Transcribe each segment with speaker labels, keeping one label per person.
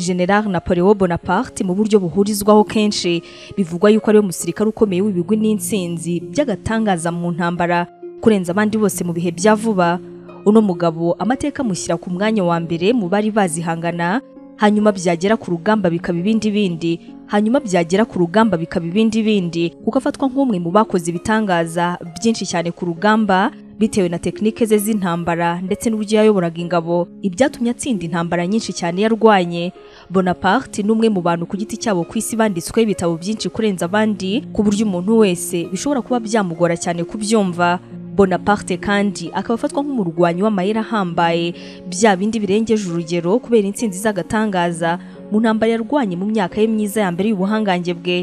Speaker 1: General Napoleon Bonaparte mu buryo buhurizwaho kenshi bivugwa yuko ari we musirikare ukomeye w'ibigwi n'intsinzi by'agatangaza mu ntambara kurenza abandi bose mu bihe bya vuba. Uno mugabo amateka amushyira ku mwanya wa mbere mu bari bazihangana hanyuma byagera ku rugamba bikaba ibindi bindi hanyuma byagera ku rugamba bikaba ibindi bindi kuko afatwa nk'umwe mu bakoze ibitangaza byinshi cyane ku rugamba bitewe na tekinike ze z'intambara ndetse n'uburyo yayoboraga ingabo ibyatumye atsinda intambara nyinshi cyane yarwanye. Bonaparte ni umwe mu bantu ku giti cyabo ku isi banditsweho ibitabo byinshi kurenza abandi ku buryo umuntu wese bishobora kuba byamugora cyane kubyumva. Bonaparte kandi akaba afatwa nk'umurwanyi w'amayeri ahambaye bya bindi birengeje urugero kubera intsinzi z'agatangaza. Mu ntambara yarwanye mu myaka ye myiza ya mbere y'ubuhangange bwe.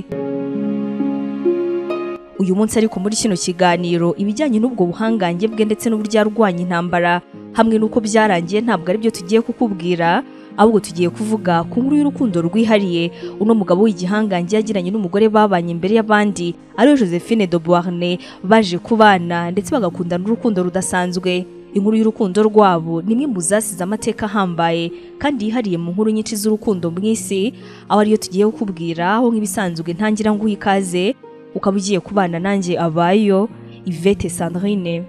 Speaker 1: Uyu munsi ariko muri kino kiganiro ibijyanye n'ubwo buhangange bwe ndetse n'uburyo yarwanya intambara hamwe n'uko byarangiye ntabwo ari byo tugiye kukubwira ahubwo tugiye kuvuga ku nkuru y'urukundo rwihariye. Uno mugabo w'igihangange yagiranye n'umugore babanye imbere y'abandi ari we Josephine de Beauharnais baje kubana ndetse bagakundana urukundo rudasanzwe. Inkuru y'urukundo rwabo ni imwe mu zasize amateka ahambaye kandi yihariye mu nkuru nyinshi z'urukundo mu isi aho ariyo tugiye kukubwira aho nk'ibisanzwe ntangira nguha ikaze ukaba ugiye kubana nanjye abayo Yvette Sandrine.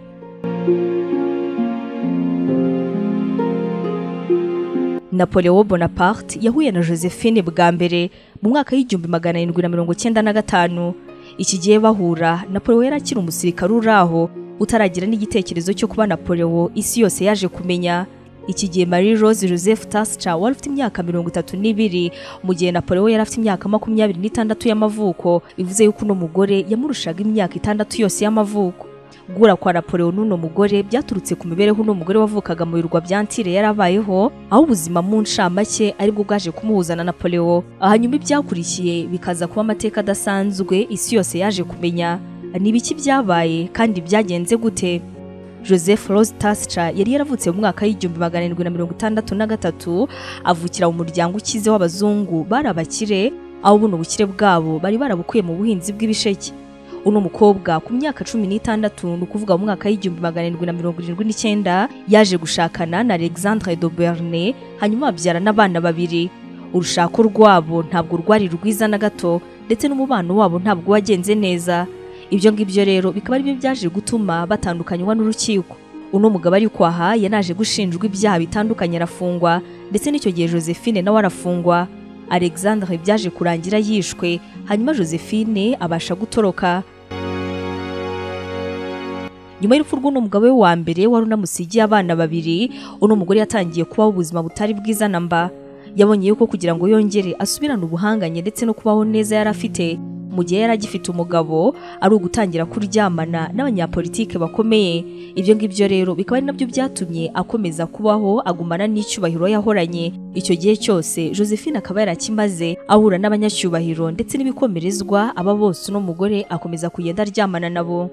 Speaker 1: Napoleon Bonaparte yahuye na Josephine bwa mbere mu mwaka w'igihumbi magana arindwi na mirongo cyenda na gatanu. Iki gihe bahura Napoleon yari akiri umusirikare uri aho utaragira n'igitekerezo cyo kuba Napoleon isi yose yaje kumenya. Iki gihe Marie Rose Joseph Tascha wari ufite imyaka mirongo itatu n'ibiri mu gihe Napoleon yari afite imyaka makumyabiri n'itandatu y'amavuko bivuze yuko uno mugore yamurushaga imyaka itandatu yose y'amavuko. Guhura kwa Napoleon n'uno mugore byaturutse ku mibereho uno mugore wavukaga mu birwa bya Antille yarabayeho aho ubuzima mu ncamake ari bwo bwaje kumuhuza na Napoleon. Hanyuma ibyakurikiye bikaza kuba amateka adasanzwe isi yose yaje kumenya. Ni ibiki byabaye kandi byagenze gute? Joseph Rose yari yaravutse mu mwaka w'igihumbi magana arindwi na mirongo itandatu na gatatu avukira mu muryango ukize w'abazungu bari abakire aho buno ubukire bwabo bari barabukuye mu buhinzi bw'ibisheke. Uno mukobwa ku myaka cumi n'itandatu ni ukuvuga mu mwaka w'igihumbi magana arindwi na mirongo irindwi n'icyenda yaje gushakana na Alexandre de Beauharnais hanyuma babyara n'abana babiri. Urushako rwabo ntabwo rwari rwiza na gato ndetse n'umubano wabo ntabwo wagenze neza. Ibyo ngibyo rero bikaba ari byo byaje gutuma batandukanywa n'urukiko. Uno mugabo ari kwaha yanaje gushinjwa ibyaha bitandukanye arafungwa ndetse n'icyo gihe Josephine nawe arafungwa. Alexandre byaje kurangira yishwe hanyuma Josephine abasha gutoroka. Nyuma y'urupfu rw'uno mugabo we wa mbere wari unamusigiye abana babiri uno mugore yatangiye kubaho ubuzima butari bwiza na mba. Yabonye yuko kugira ngo yongere asubirane ubuhanganye ndetse no kubaho neza yari afite mu gihe yari agifite umugabo ari ugutangira kuryamana n'abanyapolitike bakomeye. Ibyo ngibyo rero bikaba ari na byo byatumye akomeza kubaho agumana n'icyubahiro yahoranye. Icyo gihe cyose Josephine akaba yarakimaze ahura n'abanyacyubahiro ndetse n'ibikomerezwa aba bose uno mugore akomeza kugenda aryamana nabo.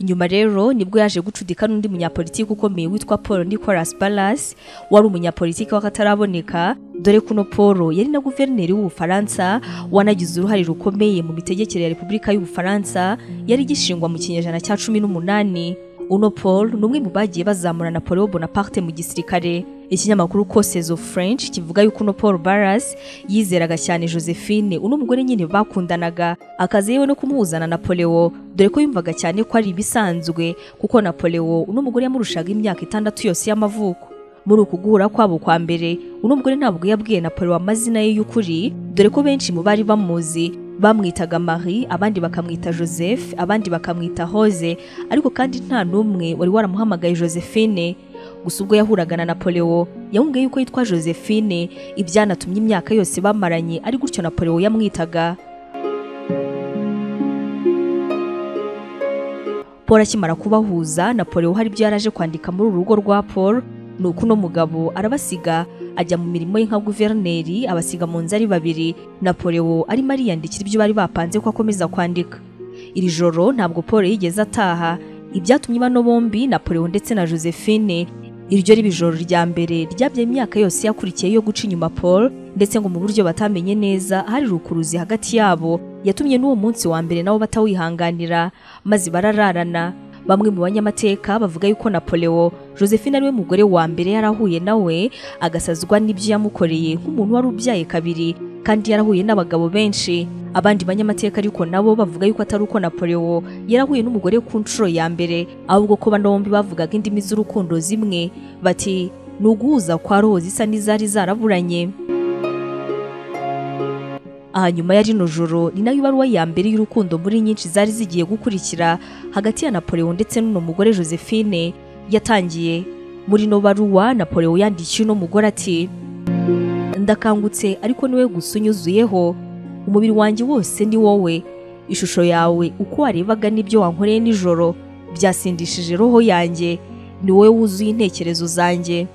Speaker 1: Nyuma rero ni bwo yaje gucudika n'undi munyapolitiki ukomeye witwa Paul Nicolas Ballas wari umunyapolitiki w'akataraboneka dore kuno Paul yari na guverineri w'Ubufaransa wanagize uruhare rukomeye mu mitegekere ya Repubulika y'Ubufaransa yari igishingwa mu kinyejana cya cumi n'umunani. Uno Paul ni umwe mu bagiye bazamura Napoleon Bonaparte mu gisirikare. Ikinyamakuru Causes of French kivuga yuko uno Paul Barras yizeraga cyane Josephine uno mugore nyine bakundanaga. Akazi yewe no kumuhuza na Napoleon dore ko yumvaga cyane ko ari ibisanzwe kuko Napoleon uno mugore yamurushaga imyaka itandatu yose y'amavuko. Muri uku guhura kwabo kwa mbere uno mugore ntabwo yabwiye Napoleon amazina ye y'ukuri dore ko benshi mu bari bamuzi. Bamwitaga Marie abandi bakamwita Joseph abandi bakamwita Rose ariko kandi nta n'umwe wari waramuhamagaye Josephine. Gusa ubwo yahuraga na Napoleon yamubwiye yuko yitwa Josephine. Ibyanatumye imyaka yose bamaranye ari gutyo Napoleon yamwitaga. Paul akimara kubahuza Napoleon hari ibyo yaraje kwandika muri uru rugo rwa Paul. Ni uko uno mugabo arabasiga ajya mu mirimo ye nka guverineri abasiga mu nzu ari babiri. Napoleon arimo ariyandikira ibyo bari bapanze ko akomeza kwandika. Iri joro ntabwo Paul yigeze ataha. Ibyatumye bano bombi Napoleon ndetse na Josephine. Iryo riba ijoro rya mbere ryabyaye imyaka yose yakurikiye yo guca inyuma Paul ndetse ngo mu buryo batamenye neza hari rukuruzi hagati yabo. Yatumye n'uwo munsi wa mbere nabo batawihanganira maze barararana. Bamwe mu banyamateka bavuga yuko Napoleon Josephine ari we mugore wa mbere yarahuye nawe agasazwa n'ibyo yamukoreye nk'umuntu wari ubyaye kabiri kandi yarahuye n'abagabo benshi. Abandi banyamateka ariko nabo bavuga yuko atari uko Napoleon yarahuye n'umugore ku nshuro ya mbere ahubwo ko bano bombi bavugaga indimi z'urukundo zimwe. Bati ni uguhuza kwa roho zisa n'izari zaraburanye. Aha nyuma ya rino joro ni na yo ibaruwa ya mbere y'urukundo muri nyinshi zari zigiye gukurikira hagati ya Napoleon ndetse n'uno mugore Josephine. Yatangiye. Muri no baruwa Napoleon yandikiye uno mugore ati ndakangutse ariko ni we gusa unyuzuyeho umubiri wanjye wose ni wowe. Ishusho yawe uko warebaga n'ibyo wankoreye nijoro. Byasindishije roho yanjye. Ni wowe wuzuye intekerezo zanjye.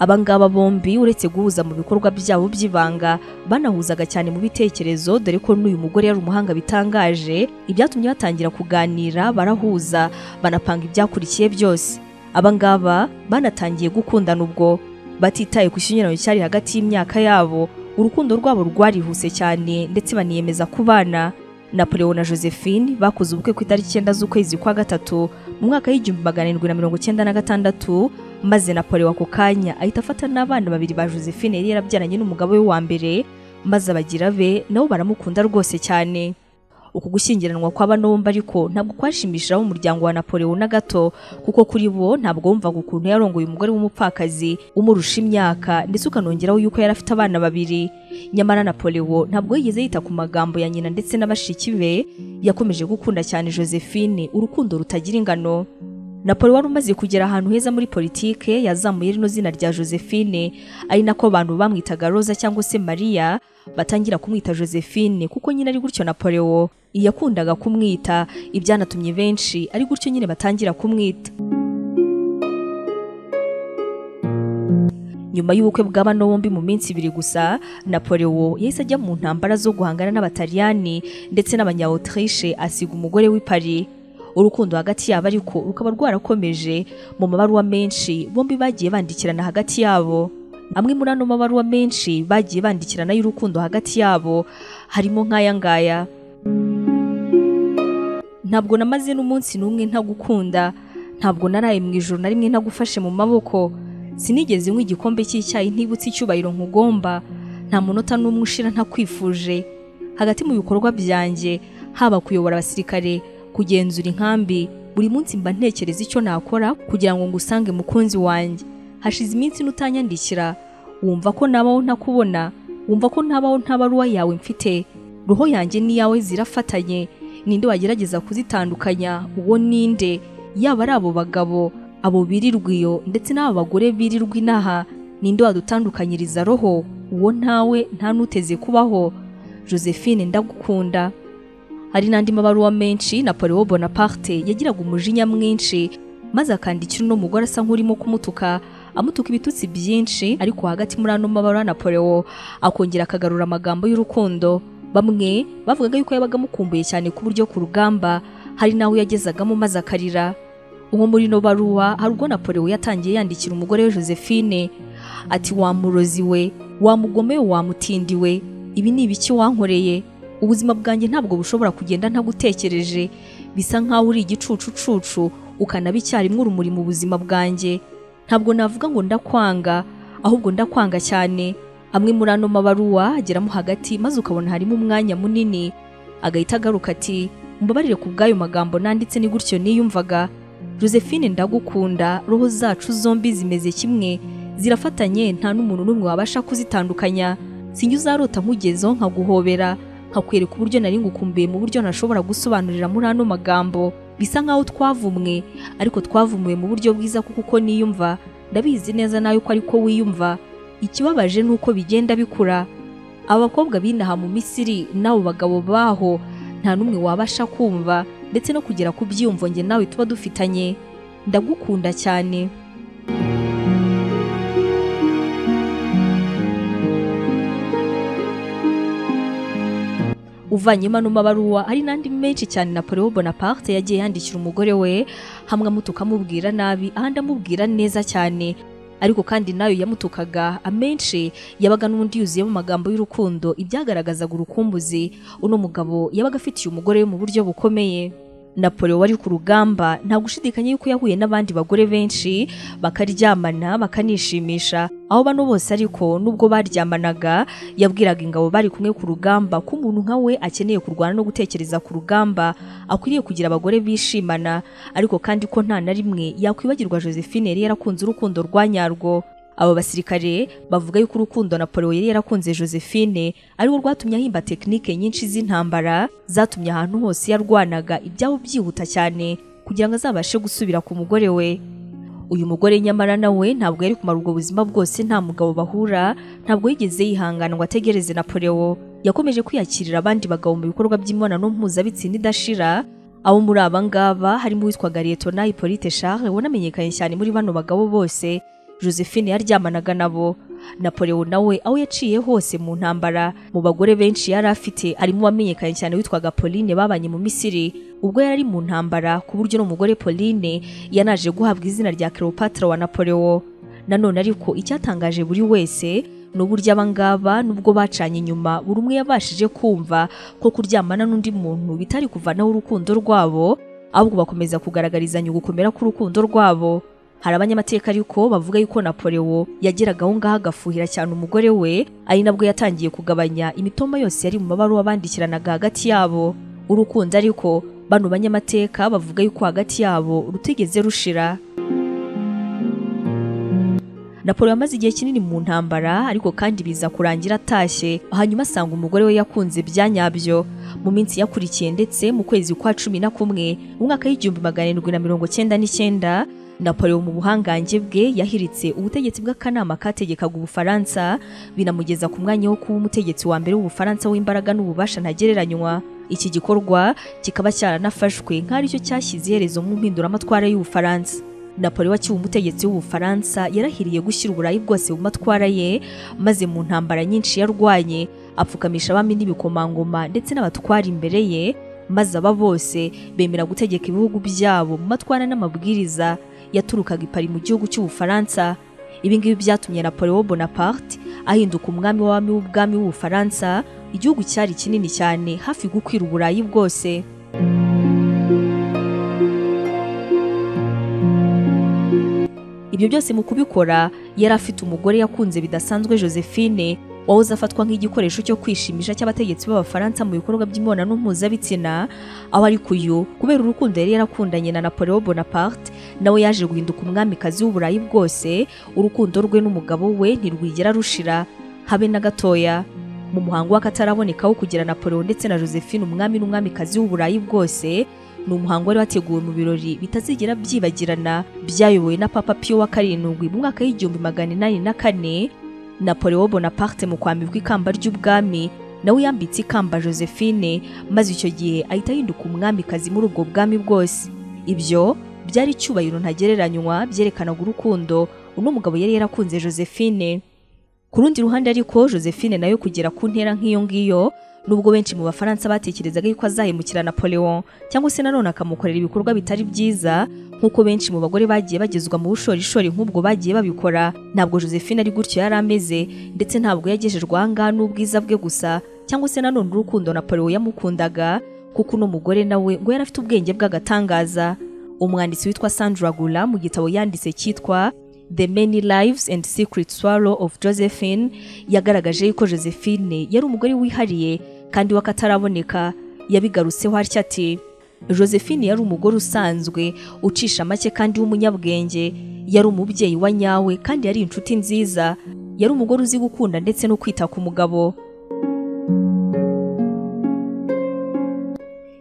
Speaker 1: Abangaba bombi uretse guhuza mu bikorwa byabo by'ibanga banahuzaga cyane mu bitekerezo dore ko n'uyu mugore yari umuhanga bitangaje ibyatumye batangira kuganira barahuza banapanga ibyakurikiye byose. Abangaba banatangiye gukundana ubwo batitaye ku kinyuranyo cyari hagati y'imyaka yabo urukundo rwabo rwarihuse cyane ndetse baniyemeza kubana. Napoleon na Josephine bakoze ubukwe ku itariki icyenda z'ukwezi kwa gatatu mu mwaka w'igihumbi magana arindwi na mirongo icyenda na gatandatu maze Napoleon ako kanya ahita afata n'abana babiri ba Josephine yari yarabyaranye n'umugabo we wa mbere maze abagira be nabo baramukunda rwose cyane. Uku gushyingiranwa kwa bano bombi ariko ntabwo kwashimishije abo umuryango wa Napoleon na gato kuko kuri bo ntabwo wumvaga ukuntu yarongoye umugore w'umupfakazi umurusha imyaka ndetse ukanongeraho yuko yari afite abana babiri. Nyamara Napoleon ntabwo yigeze yita ku magambo ya nyina ndetse n'abashiki be yakomeje gukunda cyane Josephine urukundo rutagira ingano. Napoleon wari umaze kugera ahantu heza muri politike yazamuye rino zina rya Josephine. Ari nako abantu bamwitaga Rosa cyangwa se Maria batangira kumwita Josephine kuko nyine ari gutyo Napoleon. Yakundaga kumwita ibyanatumye benshi ari gutyo nyine batangira kumwita. Nyuma y'ubukwe bwa bano bombi mu minsi ibiri gusa Napoleon yahise ajya mu ntambara zo guhangana n'abataliyani ndetse n'abanya-Autriche asiga umugore w'i Paris. Urukundo hagati yabo ariko rukaba rwarakomeje mu mabaruwa menshi bombi bagiye bandikirana hagati yabo. Amwe muri ano mabaruwa menshi bagiye bandikirana y'urukundo hagati yabo harimo nk'aya ngaya. Ntabwo namaze n'umunsi n'umwe ntagukunda ntabwo naraye mu ijoro na rimwe ntagufashe mu maboko. Sinigeze nywa igikombe cy'icyayi ntibutse icyubahiro nkugomba. Nta munota n'umwe ushira ntakwifuje. Hagati mu bikorwa byanjye haba kuyobora abasirikare kugenzura inkambi buri munsi mba ntekereza icyo nakora kugira ngo ngusange mukunzi wanjye. Hashize iminsi n'utanyandikira wumva ko nabaho ntakubona wumva ko ntabaho nta baruwa yawe mfite. Roho yanjye n'iyawe zirafatanye ninde wagerageza kuzitandukanya uwo ninde? Yaba ari abo bagabo abo birirwa iyo ndetse n'aba bagore birirwa inaha ninde wadutandukanyiriza roho? Uwo ntawe nta n'uteze kubaho? Josephine ndagukunda. Hari n'andi mabaruwa menshi Napoleon Bonaparte yagiraga umujinya mwinshi maze akandikira uno mugore asa nk'urimo kumutuka amutuka ibitutsi byinshi ariko hagati muri ano mabaruwa Napoleon akongera akagarura amagambo y'urukundo. Bamwe bavugaga yuko yabaga amukumbuye cyane ku buryo ku rugamba hari n'aho yagezagamo maze akarira. Nko muri ino baruwa hari ubwo Napoleon yatangiye yandikira umugore we Josephine ati wa murozi we wa mugome we wa mutindi we ibi ni ibiki wankoreye? Ubuzima bwanjye ntabwo bushobora kugenda ntagutekereje. Bisa nkaho uri igicucucucu ukanaba icyarimwe urumuri mu buzima bwanjye. Ntabwo navuga ngo ndakwanga ahubwo ndakwanga cyane. Amwe muri ano mabaruwa ageramo hagati maze ukabona harimo umwanya munini. Agahita agaruka ati mbabarire ku bw'ayo magambo nanditse ni gutyo niyumvaga. Josephine ndagukunda roho zacu zombi zimeze kimwe. Zirafatanye nta n'umuntu n'umwe wabasha kuzitandukanya. Sinjye uzarota nkugezeho nkaguhobera. Nkakwereka uburyo nari ngukumbuye mu buryo ntashobora gusobanurira muri ano magambo. Bisa nkaho twavumwe ariko twavumuwe mu buryo bwiza kuko uko niyumva ndabizi neza nawe ko ariko wiyumva. Ikibabaje ni uko bigenda bikura. Abakobwa binaha mu misiri n'abo bagabo baho nta n'umwe wabasha kumva ndetse no kugera ku byiyumvo njye nawe tuba dufitanye. Ndagukunda cyane. Uvanyemo ano mabaruwa hari n'andi menshi cyane Napoleon Bonaparte yagiye yandikira umugore we hamwe amutuka amubwira nabi ahandi amubwira neza cyane. Ariko kandi na yo yamutukaga amenshi yabaga n'undi yuzuyemo amagambo y'urukundo ibyagaragazaga urukumbuzi. Uno mugabo yabaga afitiye umugore we mu buryo bukomeye. Napoleon wari ku rugamba nta gushidikanya yuko yahuye n'abandi bagore benshi bakaryamana bakanishimisha. Aho bano bose ariko nubwo baryamanaga yabwiraga ingabo bari kumwe ku rugamba ko umuntu nka we akeneye kurwana no gutekereza ku rugamba akwiriye kugira abagore bishimana. Ariko kandi ko nta na rimwe yakwibagirwa Josephine yari yarakunze urukundo rwa nyarwo. Abo basirikare bavuga yuko urukundo Napoleon yari yarakunze Josephine arirwo rwatumye ahimba tekinike nyinshi z'intambara zatumye ahantu hose yarwanaga ibyabo byihuta cyane kugira ngo azabashe gusubira ku mugore we. Uyu mugore nyamara nawe ntabwo yari kumara ubwo buzima bwose nta mugabo bahura ntabwo yigeze yihangana ngo ategereze Napoleon. Yakomeje kwiyakirira abandi bagabo mu bikorwa by'imibonano mpuzabitsina idashira. Abo muri aba ngaba harimo uwitwaga Lieutenant Hippolyte Charles wanamenyekanye cyane muri bano bagabo bose. Josephine yaryamanaga nabo. Napoleon nawe aho yaciye hose mu ntambara mu bagore benshi yari afite harimo uwamenyekanye cyane witwaga Pauline babanye mu Misiri. Ubwo yari ari mu ntambara ku buryo n'umugore Pauline yanaje guhabwa izina rya Cleopatra wa Napoleon. Nanone ariko icyatangaje buri wese ni uburyo abangaba nubwo bacanye inyuma buri umwe yabashije kumva ko kuryamana n'undi muntu bitari kuvanaho urukundo rwabo ahubwo bakomeza kugaragarizanya ugukomera k'urukundo rwabo. Hari abanyamateka ariko bavuga yuko Napoleon yageraga aho ngaho agafuhira cyane umugore we ari nabwo yatangiye kugabanya imitoma yose yari mu mabaruwa bandikiranaga hagati yabo. Urukundo ariko bano banyamateka bavuga yuko hagati yabo rutigeze rushira. Napoleon amaze igihe kinini mu ntambara ariko kandi biza kurangira atashye. Hanyuma asanga umugore we yakunze bya nyabyo. Mu minsi yakurikiye ndetse mu kwezi kwa cumi na kumwe mu mwaka w'igihumbi magana arindwi na mirongo cyenda n'icyenda Napoleon mu buhangange bwe yahiritse ubutegetsi bw'akanama kategekaga Ubufaransa binamugeza ku mwanya wo kuba umutegetsi wa mbere w'Ubufaransa w'imbaraga n'ububasha ntagereranywa. Iki gikorwa kikaba cyaranafashwe nk'ari cyo cyashyize iherezo mu mpinduramatwara y'Ubufaransa. Napoleon wakiwe umutegetsi w'Ubufaransa yarahiriye gushyira uburayi bwose mu matwara ye maze mu ntambara nyinshi yarwanye apfukamisha abami n'ibikomangoma ndetse n'abatwara imbere ye maze aba bose bemera gutegeka ibihugu byabo mu matwara n'amabwiriza yaturukaga i Paris mu gihugu cy'Ubufaransa ibi ngibi byatumye Napoleon Bonaparte ahinduka umwami w'abami w'ubwami w'Ubufaransa igihugu cyari kinini cyane hafi gukwira uburayi bwose. Ibyo byose mu kubikora yari afite umugore yakunze bidasanzwe Josephine wahoze afatwa nk'igikoresho cyo kwishimisha cy'abategetsi b'abafaransa mu bikorwa by'imibonano mpuzabitsina. Aho ariko uyu kubera urukundo yari yarakundanye na Napoleon Bonaparte nawe yaje guhinduka umwamikazi w'uburayi bwose urukundo rwe n'umugabo we ntirwigera rushira. Habe na gatoya mu muhango w'akataraboneka wo kugira Napoleon ndetse na Josephine umwami n'umwamikazi w'uburayi bwose ni umuhango wari wateguwe mu birori bitazigera byibagirana byayobowe na Papa Pio wa karindwi mu mwaka w'igihumbi magana inani na kane. Napoleon Bonaparte mu kwambikwa ikamba ry'ubwami nawe yambitse ikamba Josephine maze icyo gihe ahita ahinduka umwamikazi muri ubwo bwami bwose. Ibyo byari icyubahiro ntagereranywa byerekanaga urukundo. Uno mugabo yari yarakunze Josephine. Ku rundi ruhande ariko Josephine na yo kugera ku ntera nk'iyo ngiyo nubwo benshi mu bafaransa batekerezaga yuko azahemukira Napoleon cyangwa se nanone akamukorera ibikorwa bitari byiza nk'uko benshi mu bagore bagiye bagezwa mu bushorishori nk'ubwo bagiye babikora. Ntabwo Josephine ari gutyo yari ameze ndetse ntabwo yagejejwe aha ngaha n'ubwiza bwe gusa cyangwa se nanone urukundo Napoleon yamukundaga kuko uno mugore nawe ngo yari afite ubwenge bw'agatangaza. Umwanditsi witwa Sandra Gula mu gitabo yanditse cyitwa The Many Lives and Secret Swallow of Josephine yagaragaje yuko Josephine yari umugore wihariye kandi wakataraboneka. Yabigarutseho atya ati Josephine yari umugore usanzwe ucisha make kandi w'umunyabwenge. Yari umubyeyi wa nyawe kandi yari inshuti nziza. Yari umugore uzi gukunda ndetse no kwita ku mugabo.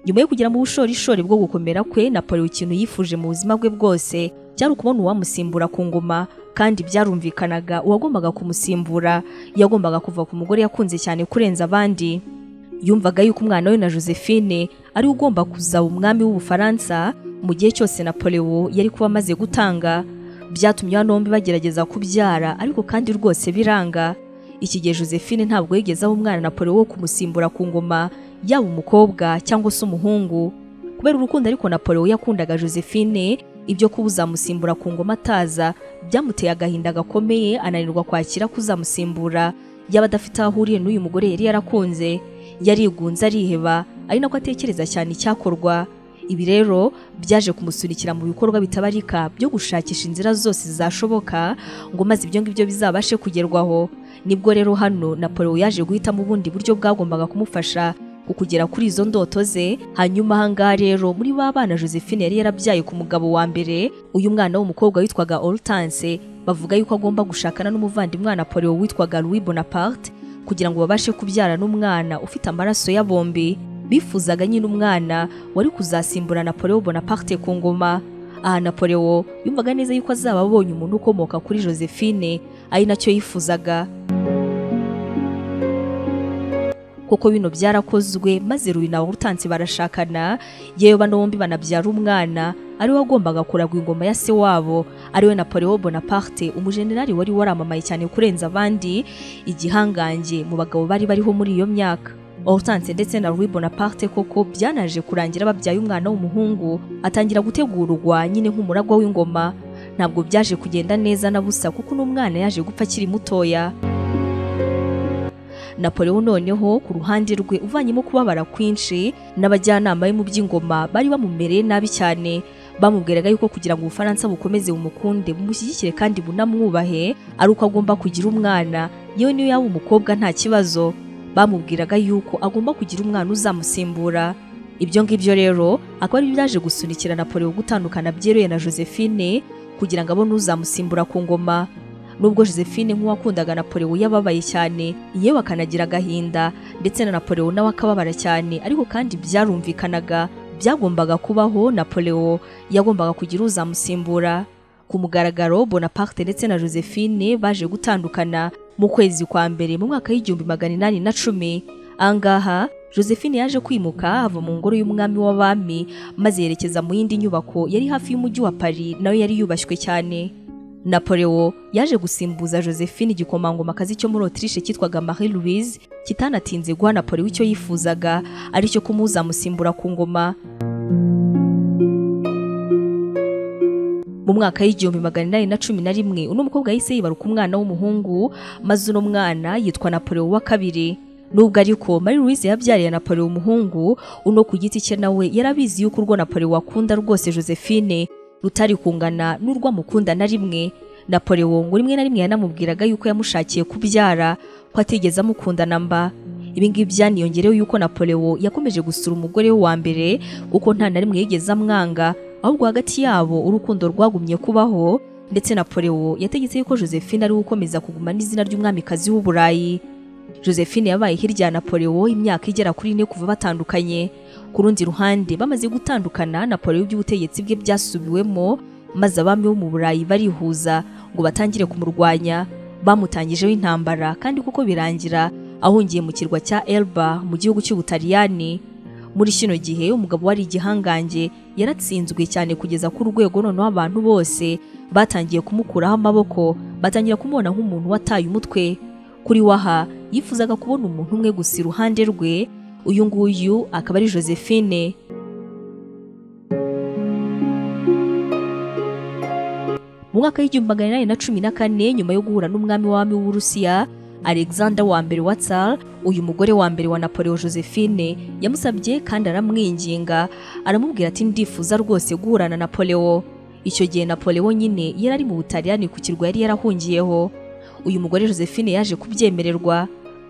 Speaker 1: Nyuma yo kugera mu bushorishori bwo gukomera kwe Napoleon ikintu yifuje mu buzima bwe bwose. Byari ukubona uwamusimbura ku ngoma kandi byarumvikanaga uwagombaga kumusimbura. Yagombaga kuva ku mugore yakunze cyane kurenza abandi. Yumvaga yuko umwana we na Josephine ari ugomba kuzaba umwami w'Ubufaransa mu gihe cyose Napoleon yari kuba amaze gutanga. Byatumye hano bombi bagerageza kubyara ariko kandi rwose biranga. Iki gihe Josephine ntabwo yigeze aho umwana Napoleon wo kumusimbura ku ngoma. Yaba umukobwa cyangwa se umuhungu. Kubera urukundo ariko Napoleon yakundaga Josephine ibyo kuba uzamusimbura ku ngoma ataza byamuteye agahinda gakomeye ananirwa kwakira ko uzamusimbura. Yaba adafite aho ahuriye n'uyu mugore yari yarakunze yarigunze ariheba ari nako atekereza cyane icyakorwa. Ibi rero byaje kumusunikira mu bikorwa bitabarika byo gushakisha inzira zose zashoboka ngo maze ibyo ngibyo bizabashe kugerwaho. Nibwo rero hano Napoleon yaje guhitamo ubundi buryo bwagombaga kumufasha kugera kuri izo ndoto ze. Hanyuma ahangaha rero muri ba bana Josephine yari yarabyaye ku mugabo wa mbere uyu mwana w'umukobwa witwaga Hortense bavuga yuko agomba gushakana n'umuvandimwe wa Napoleon witwaga Louis Bonaparte kugira ngo babashe kubyarana umwana ufite amaraso ya bombi. Bifuzaga nyine umwana wari kuzasimbura Napoleon Bonaparte ku ngoma. Aha Napoleon yumvaga neza yuko azaba abonye umuntu ukomoka kuri Josephine ari na cyo yifuzaga. Kuko bino byarakozwe maze Louis na Hortense barashakana. Yewe bano bombi banabyara umwana ari we wagombaga kuragwa ingoma ya se wabo. Ari we Napoleon Bonaparte umujenerali wari waramamaye cyane kurenza abandi. Igihangange mu bagabo bari bariho muri iyo myaka. Hortense ndetse na Louis Bonaparte koko byanaje kurangira babyaye umwana w'umuhungu atangira gutegurwa nyine nk'umuragwa w'ingoma. Ntabwo byaje kugenda neza na busa kuko n'umwana yaje gupfa akiri mutoya. Napoleon noneho ku ruhande rwe uvanyemo kubabara kwinshi n'abajyanama be mu by'ingoma bari bamumereye nabi cyane. Bamubwiraga yuko kugira ngo ubufaransa bukomeze bumukunde bumushyigikire kandi bunamwubahe ari uko agomba kugira umwana. Yewe niyo yaba umukobwa nta kibazo. Bamubwiraga yuko agomba kugira umwana uzamusimbura. Ibyo ngibyo rero akaba ari byaje gusunikira Napoleon gutandukana byeruye na Josephine kugira ngo abone uzamusimbura ku ngoma. Nubwo Josephine nk'uwakundaga Napoleon yababaye cyane yewe akanagira agahinda ndetse na Napoleon nawe akababara cyane ariko kandi byarumvikanaga byagombaga kubaho Napoleon yagombaga kugira uzamusimbura. Ku mugaragaro Bonaparte ndetse na Josephine baje gutandukana mu kwezi kwa mbere mu mwaka w'igihumbi magana inani na cumi. Angaha Josephine yaje kwimuka ava mu ngoro y'umwami w'abami maze yerekeza mu yindi nyubako yari hafi y'umujyi wa Paris na yo yari yubashywe cyane. Napoleon yaje gusimbuza Josephine igikomangomakazi cyo muri Autriche cyitwaga Marie Louise kitanatinze guha Napoleon icyo yifuzaga ari cyo kumuzamusimbura ku ngoma. Mu mwaka w'igihumbi magana inani na cumi na rimwe uno mukobwa yahise yibaruka umwana w'umuhungu maze uno mwana yitwa Napoleon wa kabiri. Nubwo ariko Marie Louise yabyariye Napoleon umuhungu uno ku giti cye nawe yarabizi yuko urwo Napoleon wakunda rwose Josephine. Rutari kungana n'urwo amukunda na rimwe. Napoleon ngo rimwe na rimwe yanamubwiraga yuko yamushakiye kubyara ko atigeze amukunda namba ibi ngibi byaniyongereho yuko Napoleon yakomeje gusura umugore we wa mbere kuko nta na rimwe yigeze amwanga ahubwo hagati yabo urukundo rwagumye kubaho ndetse Napoleon yategetse yuko Josephine ari we ukomeza kuguma n'izina ry'umwamikazi w'uburayi Josephine yabaye hirya ya Napoleon imyaka igera kuri ine kuva batandukanye. Ku rundi ruhande bamaze gutandukana Napoleon by'ubutegetsi bwe byasubiwemo maze abami bo mu Burayi barihuza ngo batangire kumurwanya. Bamutangijeho intambara kandi kuko birangira ahungiye mu kirwa cya Elba mu gihugu cy'Ubutaliyani. Muri kino gihe umugabo wari igihangange yaratsinzwe cyane kugeza ku rwego noneho abantu bose batangiye kumukuraho amaboko batangira kumubona nk'umuntu wataye umutwe. Kuri waha yifuzaga kubona umuntu umwe gusa iruhande rwe uyu nguyu akaba ari Josephine. Mu mwaka w'igihumbi magana inani na cumi na kane nyuma yo guhura n'umwami w'abami w'Uburusiya Alexander wa mbere wa Tsar uyu mugore wa mbere wa Napoleon Josephine yamusabye kandi aramwinginga aramubwira ati ndifuza rwose guhura na Napoleon. Icyo gihe Napoleon nyine yari ari mu Butaliyani ku kirwa yari yarahungiyeho. Uyu mugore Josephine yaje kubyemererwa.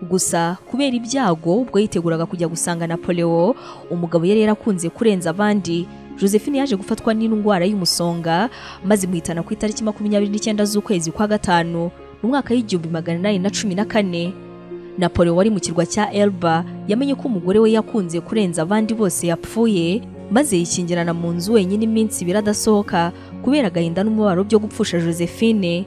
Speaker 1: Gusa kubera ibyago ubwo yiteguraga kujya gusanga Napoleon umugabo yari yarakunze kurenza abandi. Josephine yaje gufatwa n'indwara y'umusonga maze muhitana ku itariki makumyabiri n'icyenda z'ukwezi kwa gatanu mu mwaka w'igihumbi magana inani na cumi na kane. Napoleon wari mu kirwa cya Elba yamenye ko umugore we yakunze kurenza abandi bose yapfuye maze yikingirana mu nzu wenyine iminsi ibiri adasohoka kubera agahinda n'umubabaro byo gupfusha Josephine.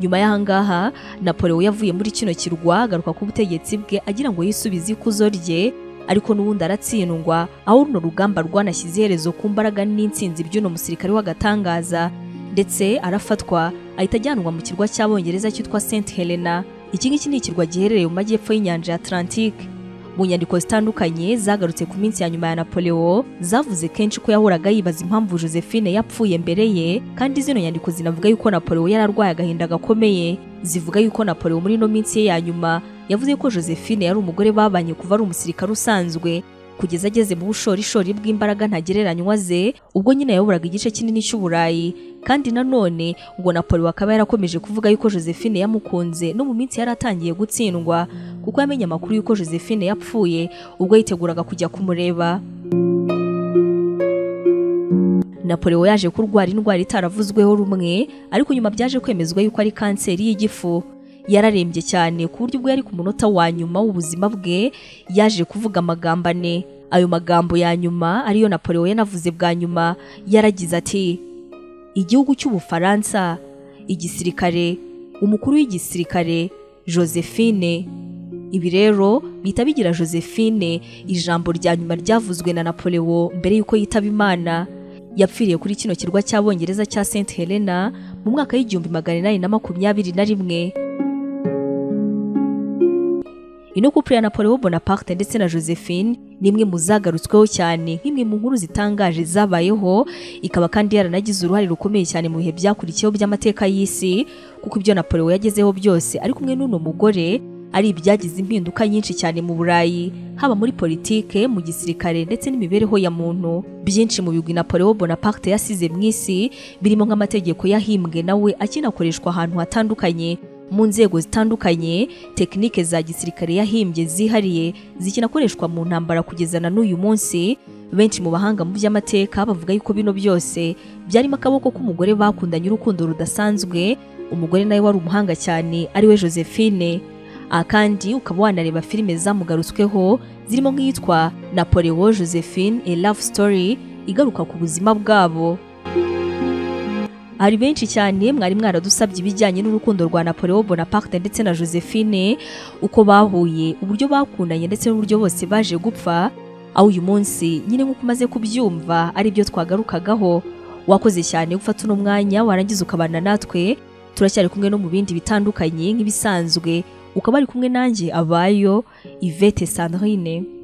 Speaker 1: Nyuma y'ahangaha Napoleon yavuye muri kino kirwa agaruka ku butegetsi bwe agira ngo yisubize ikuzo rye ariko n'ubundi aratsindwa. Aho runo rugamba rwanashyize iherezo ku mbaraga n'intsinzi by'uno musirikare w'agatangaza ndetse arafatwa ahita ajyanwa mu kirwa cy'abongereza cyitwa St Helena. Iki ngiki ni ikirwa giherereye mu majyepfo y'inyanja ya Atlantique. Mu nyandiko zitandukanye zagarutse ku minsi ya nyuma ya Napoleon zavuze kenshi ko yahoraga yibaza impamvu Josephine yapfuye mbere ye kandi zino nyandiko zinavuga yuko Napoleon yararwaye agahinda gakomeye. Zivuga yuko Napoleon muri no minsi ye ya nyuma yavuze ko Josephine yari umugore babanye kuva ari umusirikare usanzwe kugeza ageze mu bushorishori bw'imbaraga ntagereranywa ze ubwo nyine yayoboraga igice kinini cy'uburayi. Kandi nanone ngo napoli akaba yarakomeje kuvuga yuko josephine yamukunze no mu minsi yari atangiye gutsindwa. Kuko yamenye amakuru y'uko josephine yapfuye ubwo yiteguraga kujya kumureba. Napoleon yaje kurwara indwara itaravuzweho rumwe ariko nyuma byaje kwemezwa yuko ari kanseri y'igifu. Yararembye cyane ku buryo ubwo yari ku munota wa nyuma w'ubuzima bwe yaje kuvuga amagambo ane. Ayo magambo ya nyuma ariyo Napoleon yanavuze bwa nyuma yaragize ati igihugu cy'ubufaransa igisirikare umukuru w'igisirikare Josephine. Ibi rero bihita bigira Josephine ijambo rya nyuma ryavuzwe na Napoleon mbere y'uko yitaba Imana. Yapfiriye kuri kino kirwa cy'abongereza cya St Helena mu mwaka w'igihumbi magana inani na makumyabiri na rimwe. Ino couple ya Napoleon Bonaparte ndetse na Josephine ni imwe mu zagarutsweho cyane. Nk'imwe mu nkuru zitangaje zabayeho ikaba kandi yaranagize uruhare rukomeye cyane mu bihe byakurikiyeho by'amateka y'isi kuko ibyo Napoleon yagezeho byose ari kumwe n'uno mugore ari ibyagize impinduka nyinshi cyane mu Burayi. Haba muri politike mu gisirikare ndetse n'imibereho ya muntu. Byinshi mu bigwi Napoleon Bonaparte yasize mu isi birimo nk'amategeko yahimbwe nawe akinakoreshwa ahantu hatandukanye. Mu nzego zitandukanye tekinike za gisirikare yahimbye zihariye zikinakoreshwa mu ntambara kugeza na n'uyu munsi. Benshi mu bahanga mu by'amateka bavuga yuko bino byose byarimo akaboko k'umugore bakundanye urukundo rudasanzwe. Umugore nawe wari umuhanga cyane ari we Josephine. Kandi ukaba wanareba filime zamugarutsweho zirimo nk'iyitwa Napoleon Josephine a love story igaruka ku buzima bwabo. Hari benshi cyane mwari mwaradusabye ibijyanye n'urukundo rwa Napoleon Bonaparte ndetse na Josephine uko bahuye uburyo bakundanye ndetse n'uburyo bose baje gupfa. Aho uyu munsi nyine nk'uko umaze kubyumva ari byo twagarukagaho. Wakoze cyane gufata uno mwanya warangiza ukabana natwe. Turacyari kumwe no mu bindi bitandukanye nk'ibisanzwe. Ukaba ari kumwe nanjye abayo Yvette Sandrine.